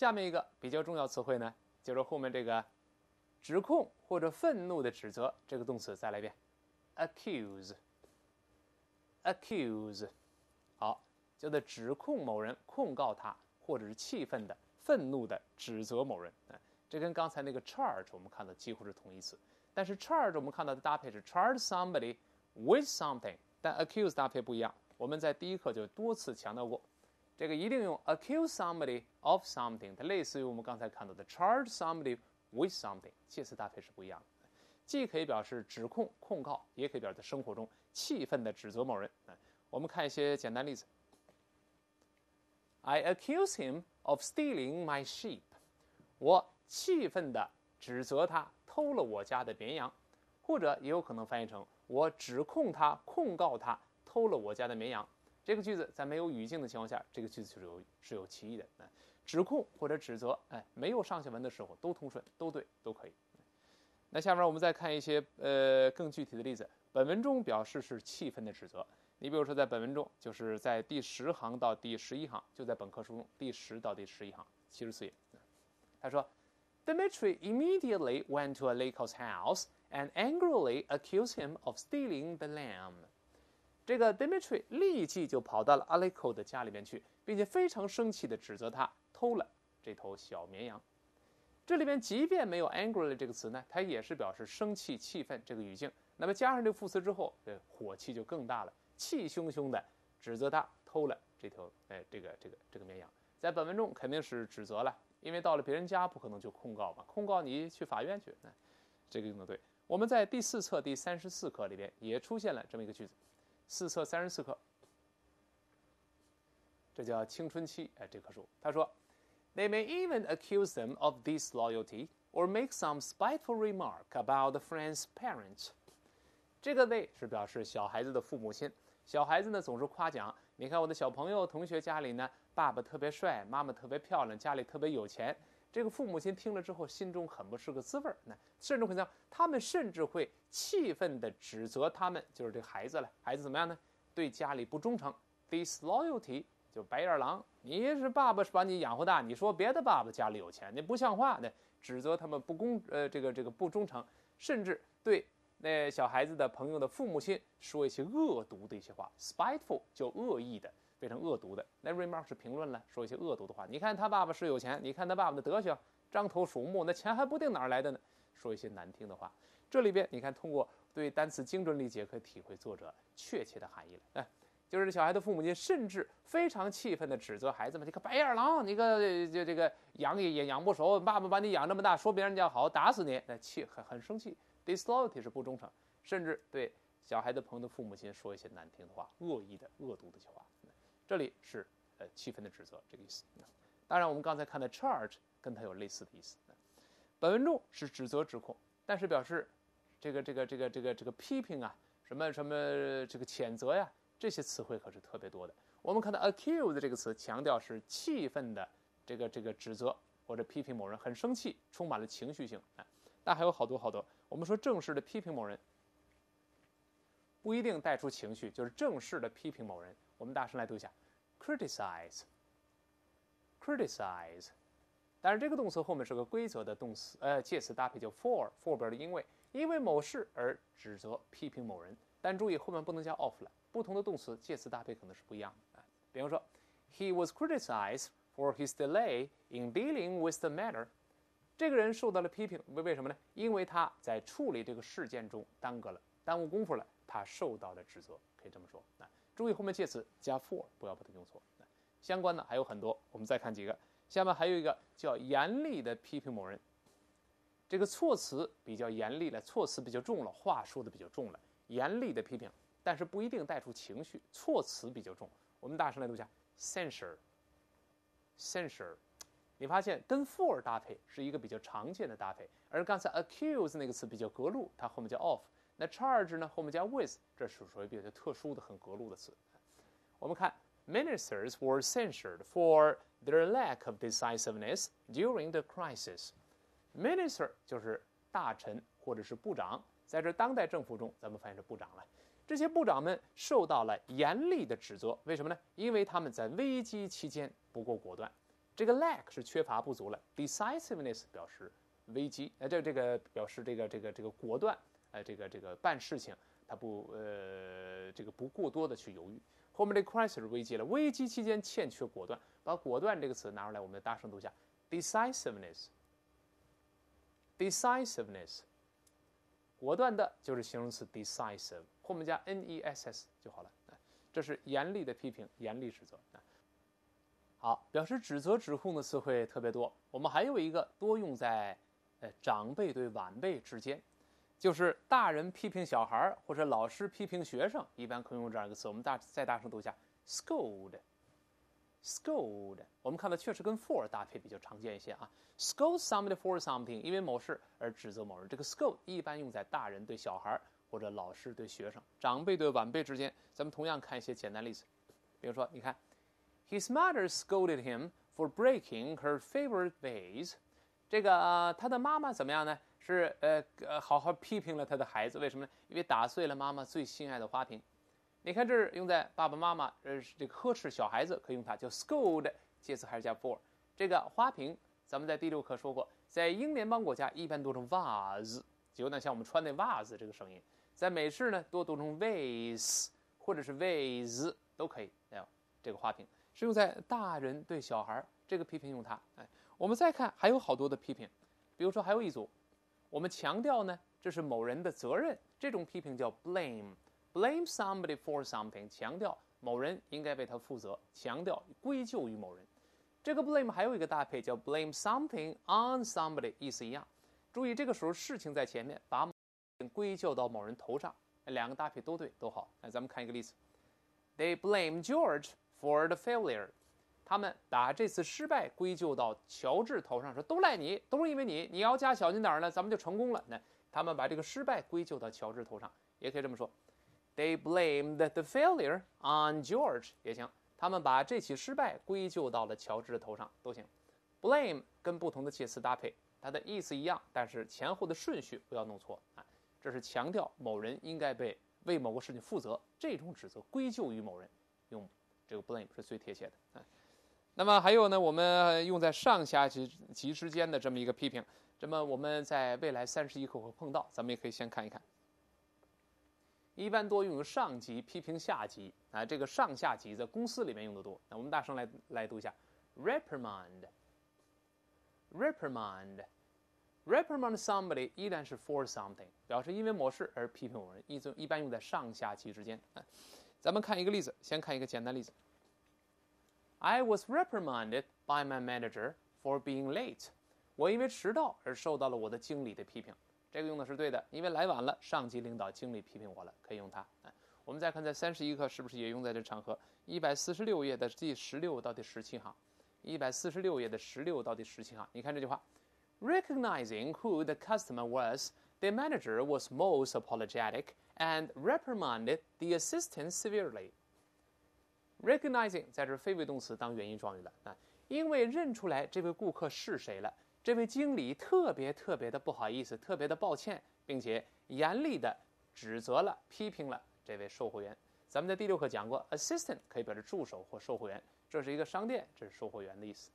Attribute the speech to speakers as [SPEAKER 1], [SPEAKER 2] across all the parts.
[SPEAKER 1] 下面一个比较重要词汇呢，就是后面这个指控或者愤怒的指责这个动词，再来一遍，accuse，accuse，好，叫做指控某人，控告他，或者是气愤的、愤怒的指责某人。啊，这跟刚才那个 charge 我们看到几乎是同义词。但是 charge 我们看到的搭配是 charge somebody with something，但 accuse 搭配不一样。我们在第一课就多次强调过，这个一定用 accuse somebody of something，它类似于我们刚才看到的 charge somebody with something，介词搭配是不一样的，既可以表示指控、控告，也可以表示在生活中气愤的指责某人。我们看一些简单例子：I accuse him of stealing my sheep。我气愤地指责他。偷了我家的绵羊，或者也有可能翻译成我指控他、控告他偷了我家的绵羊。这个句子在没有语境的情况下，这个句子就是有是有歧义的。指控或者指责，哎，没有上下文的时候都通顺，都对，都可以。那下面我们再看一些呃更具体的例子。本文中表示是气愤的指责。你比如说在本文中，就是在第十行到第十一行，就在本课书中第十到第十一行，七十四页。他说。Dmitry immediately went to Aleiko's house and angrily accused him of stealing the lamb. 这个 Dmitry 立即就跑到了 Aleiko 的家里面去，并且非常生气地指责他偷了这头小绵羊。这里边即便没有 angrily 这个词呢，它也是表示生气、气愤这个语境。那么加上这个副词之后，这火气就更大了，气汹汹地指责他偷了这头哎这个这个这个绵羊。在本文中肯定是指责了。因为到了别人家，不可能就控告嘛，控告你去法院去，那这个用的对。我们在第四册第三十四课里边也出现了这么一个句子，四册三十四课，这叫青春期哎，这棵树。他说，They may even accuse them of disloyalty or make some spiteful remark about the friend's parents。这个 they 是表示小孩子的父母亲，小孩子呢总是夸奖，你看我的小朋友同学家里呢。爸爸特别帅，妈妈特别漂亮，家里特别有钱。这个父母亲听了之后，心中很不是个滋味儿。那甚至会这样，他们甚至会气愤地指责他们，就是这孩子了。孩子怎么样呢？对家里不忠诚，disloyalty 就白眼狼。你是爸爸是把你养活大，你说别的爸爸家里有钱，那不像话。那指责他们不公，呃，这个这个不忠诚，甚至对那小孩子的朋友的父母亲说一些恶毒的一些话，spiteful 就恶意的。非常恶毒的，那 remark 是评论了，说一些恶毒的话。你看他爸爸是有钱，你看他爸爸的德行，獐头鼠目，那钱还不定哪儿来的呢？说一些难听的话。这里边你看，通过对单词精准理解，可以体会作者确切的含义了。哎，就是这小孩的父母亲甚至非常气愤地指责孩子们：“你个白眼狼，你个这这个养也也养不熟，爸爸把你养这么大，说别人家好，打死你！”那气很很生气，disloyalty 是不忠诚，甚至对小孩的朋友的父母亲说一些难听的话，恶意的、恶毒的话。这里是呃气愤的指责这个意思。当然，我们刚才看的 charge 跟它有类似的意思。本文中是指责指控，但是表示这个这个这个这个这个批评啊，什么什么这个谴责呀，这些词汇可是特别多的。我们看到 accuse 这个词，强调是气愤的这个这个指责或者批评某人，很生气，充满了情绪性。啊，但还有好多好多。我们说正式的批评某人，不一定带出情绪，就是正式的批评某人。我们大声来读一下：criticize，criticize。但是这个动词后面是个规则的动词，呃，介词搭配叫 for，for 边的因为，因为某事而指责、批评某人。但注意后面不能加 of 了，不同的动词介词搭配可能是不一样的。啊比方说，He was criticized for his delay in dealing with the matter。这个人受到了批评，为为什么呢？因为他在处理这个事件中耽搁了，耽误功夫了，他受到了指责，可以这么说。啊。注意后面介词加 for，不要把它用错。相关的还有很多，我们再看几个。下面还有一个叫严厉的批评某人，这个措辞比较严厉了，措辞比较重了，话说的比较重了，严厉的批评，但是不一定带出情绪，措辞比较重。我们大声来读一下：censure，censure。你发现跟 for 搭配是一个比较常见的搭配，而刚才 accuse 那个词比较格路，它后面叫 off。那 charge 呢？后面加 with，这是属于比较特殊的、很格路的词。我们看，ministers were censured for their lack of decisiveness during the crisis。minister 就是大臣或者是部长，在这当代政府中，咱们翻译成部长了。这些部长们受到了严厉的指责，为什么呢？因为他们在危机期间不够果断。这个 lack 是缺乏不足了，decisiveness 表示危机，呃，这这个表示这个这个这个果断，呃，这个这个办事情他不呃这个不过多的去犹豫。后面这 crisis 危机了，危机期间欠缺果断，把果断这个词拿出来，我们大声读一下 decisiveness，decisiveness，果断的就是形容词 decisive，后面加 ness 就好了。这是严厉的批评，严厉指责。好，表示指责、指控的词汇特别多。我们还有一个多用在，呃，长辈对晚辈之间，就是大人批评小孩儿，或者老师批评学生，一般可以用这样一个词。我们大再大声读一下：scold，scold。我们看到确实跟 for 搭配比较常见一些啊。scold somebody for something，因为某事而指责某人。这个 scold 一般用在大人对小孩儿。或者老师对学生、长辈对晚辈之间，咱们同样看一些简单例子。比如说，你看，His mother scolded him for breaking her favorite vase。这个他的妈妈怎么样呢？是呃呃，好好批评了他的孩子。为什么呢？因为打碎了妈妈最心爱的花瓶。你看，这是用在爸爸妈妈呃这个呵斥小孩子，可以用它叫 scold，介词还是加 for。这个花瓶，咱们在第六课说过，在英联邦国家一般读成 vase，就有点像我们穿那袜子这个声音。在美式呢，多读成 vase 或者是 vase 都可以。哎，这个花瓶是用在大人对小孩这个批评用它。哎，我们再看还有好多的批评，比如说还有一组，我们强调呢，这是某人的责任，这种批评叫 blame，blame somebody for something，强调某人应该为他负责，强调归咎于某人。这个 blame 还有一个搭配叫 blame something on somebody，意思一样。注意这个时候事情在前面，把。归咎到某人头上，两个搭配都对，都好。来，咱们看一个例子：They blame George for the failure。他们把这次失败归咎到乔治头上，说都赖你，都是因为你。你要加小心点儿呢，咱们就成功了。那他们把这个失败归咎到乔治头上，也可以这么说：They blamed the failure on George 也行。他们把这起失败归咎到了乔治的头上都行。Blame 跟不同的介词搭配，它的意思一样，但是前后的顺序不要弄错啊。这是强调某人应该被为某个事情负责，这种指责归咎于某人，用这个 blame 是最贴切的。啊，那么还有呢，我们用在上下级级之间的这么一个批评，那么我们在未来三十一课会碰到，咱们也可以先看一看。一般多用于上级批评下级啊，这个上下级在公司里面用的多。那我们大声来来读一下：reprimand，reprimand。reprimand somebody 依然是 for something，表示因为某事而批评某人，一一般用在上下级之间啊。咱们看一个例子，先看一个简单例子。I was reprimanded by my manager for being late。我因为迟到而受到了我的经理的批评。这个用的是对的，因为来晚了，上级领导、经理批评我了，可以用它。我们再看在三十一课是不是也用在这场合？一百四十六页的第十六到第十七行，一百四十六页的十六到第十七行，你看这句话。Recognizing who the customer was, the manager was most apologetic and reprimanded the assistant severely. Recognizing 在这非谓动词当原因状语了啊，因为认出来这位顾客是谁了，这位经理特别特别的不好意思，特别的抱歉，并且严厉的指责了、批评了这位售货员。咱们在第六课讲过，assistant 可以表示助手或售货员，这是一个商店，这是售货员的意思。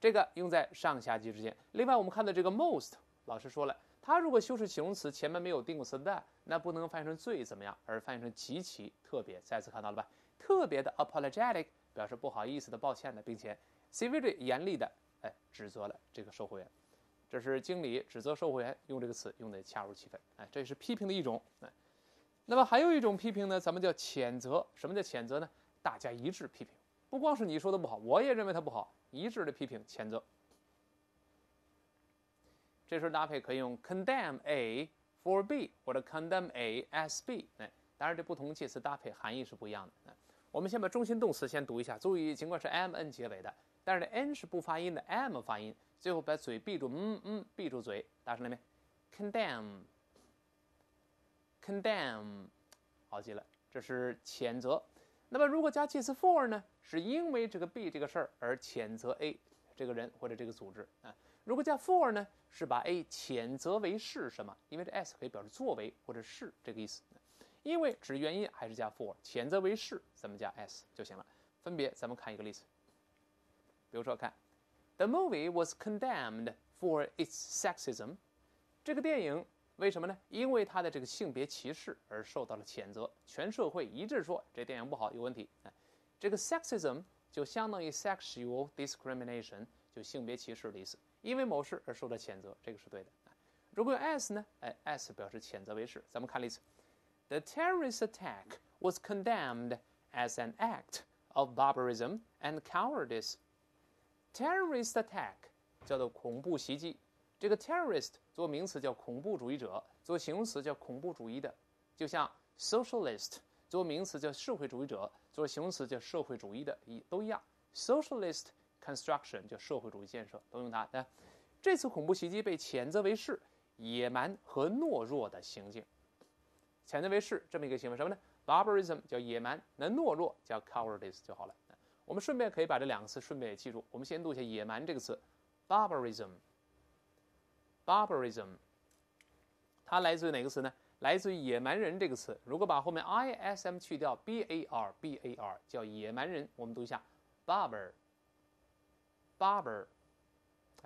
[SPEAKER 1] 这个用在上下级之间。另外，我们看到这个 most，老师说了，它如果修饰形容词前面没有定过词的，那不能翻译成最怎么样，而翻译成极其特别。再次看到了吧？特别的 apologetic 表示不好意思的、抱歉的，并且 severely 严厉的哎指责了这个售货员。这是经理指责售货员，用这个词用的恰如其分。哎，这是批评的一种。哎，那么还有一种批评呢，咱们叫谴责。什么叫谴责呢？大家一致批评，不光是你说的不好，我也认为它不好。一致的批评、谴责。这时候搭配可以用 condemn A for B 或者 condemn A as B。哎，当然这不同介词搭配含义是不一样的。我们先把中心动词先读一下，注意，尽管是 M N 结尾的，但是呢 N 是不发音的，M 发音。最后把嘴闭住，嗯嗯，闭住嘴，大声了没？condemn，condemn，好记了，这是谴责。那么如果加介词 for 呢？是因为这个 B 这个事儿而谴责 A 这个人或者这个组织啊。如果加 for 呢，是把 A 谴责为是什么？因为这 s 可以表示作为或者是这个意思。因为指原因还是加 for，谴责为是，咱们加 s 就行了。分别咱们看一个例子，比如说看 The movie was condemned for its sexism。这个电影为什么呢？因为它的这个性别歧视而受到了谴责，全社会一致说这电影不好，有问题。哎，这个 sexism 就相当于 sexual discrimination，就性别歧视的意思。因为某事而受到谴责，这个是对的。如果用 s 呢？哎，s 表示谴责为是。咱们看例子：The terrorist attack was condemned as an act of barbarism and cowardice. Terrorist attack 叫做恐怖袭击。这个 terrorist 做名词叫恐怖主义者，做形容词叫恐怖主义的。就像 socialist 做名词叫社会主义者，做形容词叫社会主义的，一都一样。socialist construction 叫社会主义建设，都用它。那这次恐怖袭击被谴责为是野蛮和懦弱的行径。谴责为是这么一个行为，什么呢？barbarism 叫野蛮，那懦弱叫 cowardice 就好了。我们顺便可以把这两个词顺便也记住。我们先读一下“野蛮”这个词，barbarism。barbarism，它来自于哪个词呢？来自于“野蛮人”这个词。如果把后面 i s m 去掉，b a r b a r 叫野蛮人。我们读一下，barber，barber，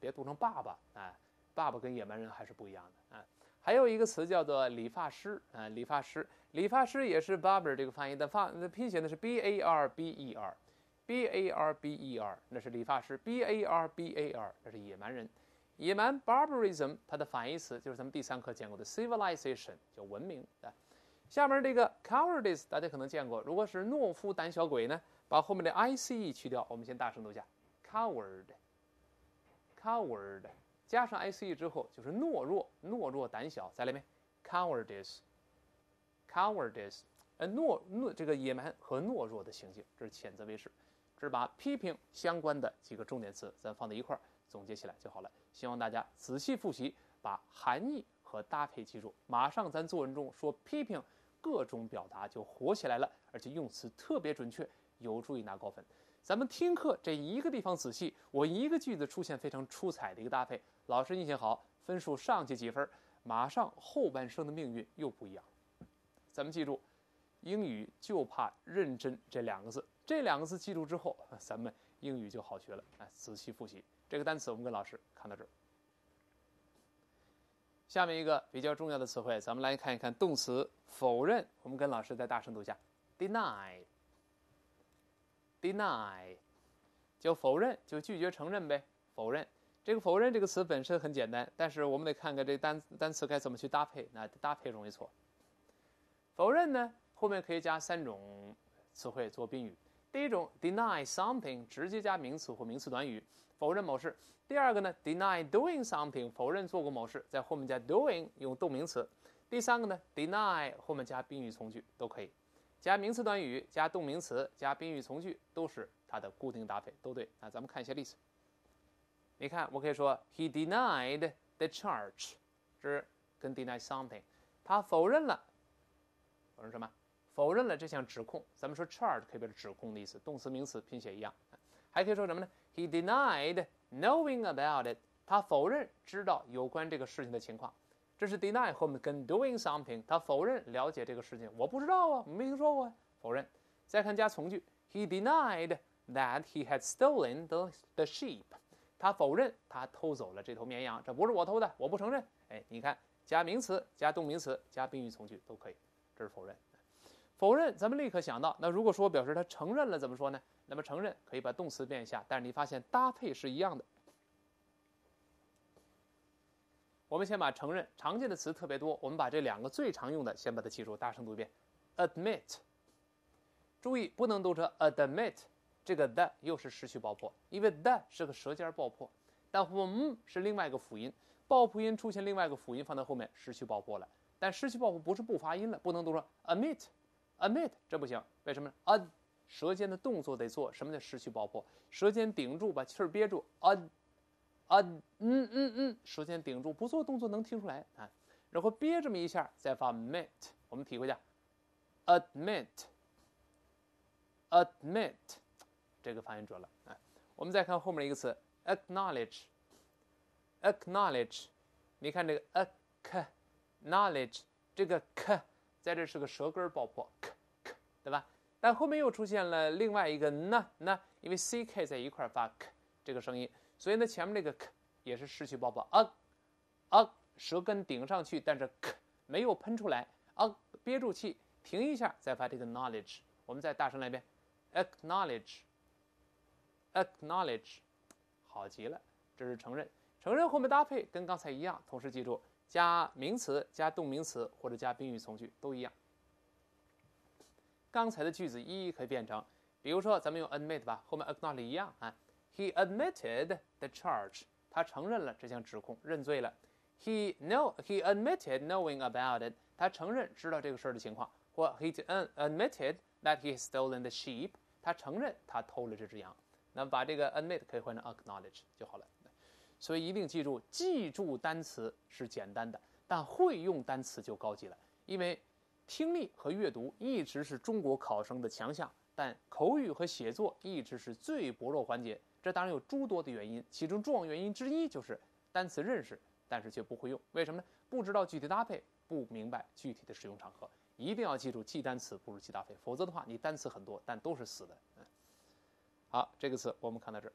[SPEAKER 1] 别读成爸爸啊，爸爸跟野蛮人还是不一样的啊。还有一个词叫做理发师啊，理发师，理发师也是 barber 这个发音，的发拼写的是 b a r b e r，b a r b e r，那是理发师，b a r b a r 那是野蛮人。野蛮 barbarism，它的反义词就是咱们第三课见过的 civilization，叫文明啊。下面这个 cowardice，大家可能见过。如果是懦夫、胆小鬼呢，把后面的 i c e 去掉，我们先大声读一下 coward，coward，加上 i c e 之后就是懦弱、懦弱、胆小。再来一遍 cowardice，cowardice，呃，懦懦这个野蛮和懦弱的行径，这是谴责为是。这是把批评相关的几个重点词，咱放在一块儿总结起来就好了。希望大家仔细复习，把含义和搭配记住。马上咱作文中说批评，各种表达就活起来了，而且用词特别准确，有助于拿高分。咱们听课这一个地方仔细，我一个句子出现非常出彩的一个搭配，老师印象好，分数上去几分，马上后半生的命运又不一样。咱们记住，英语就怕认真这两个字，这两个字记住之后，咱们英语就好学了。哎，仔细复习。这个单词我们跟老师看到这儿。下面一个比较重要的词汇，咱们来看一看动词否认。我们跟老师再大声读一下：deny Deny，就否认，就拒绝承认呗。否认这个否认这个词本身很简单，但是我们得看看这单单词该怎么去搭配，那搭配容易错。否认呢，后面可以加三种词汇做宾语。第一种，deny something，直接加名词或名词短语。否认某事。第二个呢，deny doing something，否认做过某事，在后面加 doing，用动名词。第三个呢，deny 后面加宾语从句都可以，加名词短语、加动名词、加宾语从句都是它的固定搭配，都对。那咱们看一些例子。你看，我可以说 he denied the charge，是跟 deny something，他否认了，否认什么？否认了这项指控。咱们说 charge 可以表示指控的意思，动词、名词拼写一样。还可以说什么呢？He denied knowing about it。他否认知道有关这个事情的情况。这是 deny 后面跟 doing something。他否认了解这个事情。我不知道啊，没听说过啊。否认。再看加从句，He denied that he had stolen the the sheep。他否认他偷走了这头绵羊。这不是我偷的，我不承认。哎，你看，加名词、加动名词、加宾语从句都可以。这是否认。否认，咱们立刻想到，那如果说表示他承认了，怎么说呢？那么承认可以把动词变一下，但是你发现搭配是一样的。我们先把承认常见的词特别多，我们把这两个最常用的先把它记住，大声读一遍：admit。注意不能读成 admit，这个 the 又是失去爆破，因为 the 是个舌尖爆破，但我们是另外一个辅音，爆破音出现另外一个辅音放在后面失去爆破了，但失去爆破不是不发音了，不能读成 admit。admit 这不行，为什么呢？a 舌尖的动作得做，什么叫失去爆破？舌尖顶住，把气儿憋住。a 啊嗯嗯嗯，舌尖顶住，不做动作能听出来啊。然后憋这么一下，再发 admit。我们体会一下，admit，admit，这个发音准了啊。我们再看后面一个词，acknowledge，acknowledge。你看这个 acknowledge，这个 k。在这是个舌根爆破，k k，对吧？但后面又出现了另外一个呢呢，因为 c k 在一块发 k 这个声音，所以呢，前面那个 k 也是失去爆破啊啊，舌根顶上去，但是 k 没有喷出来啊，憋住气，停一下，再发这个 knowledge。我们再大声来一遍，acknowledge，acknowledge，好极了，这是承认。承认后面搭配跟刚才一样，同时记住加名词、加动名词或者加宾语从句都一样。刚才的句子一一可以变成，比如说咱们用 admit 吧，后面 acknowledge 一样啊。He admitted the charge，他承认了这项指控，认罪了。He know he admitted knowing about it，他承认知道这个事儿的情况。或 he admitted that he stolen the sheep，他承认他偷了这只羊。那么把这个 admit 可以换成 acknowledge 就好了。所以一定记住，记住单词是简单的，但会用单词就高级了。因为听力和阅读一直是中国考生的强项，但口语和写作一直是最薄弱环节。这当然有诸多的原因，其中重要原因之一就是单词认识，但是却不会用。为什么呢？不知道具体搭配，不明白具体的使用场合。一定要记住，记单词不如记搭配，否则的话，你单词很多，但都是死的。嗯，好，这个词我们看到这儿。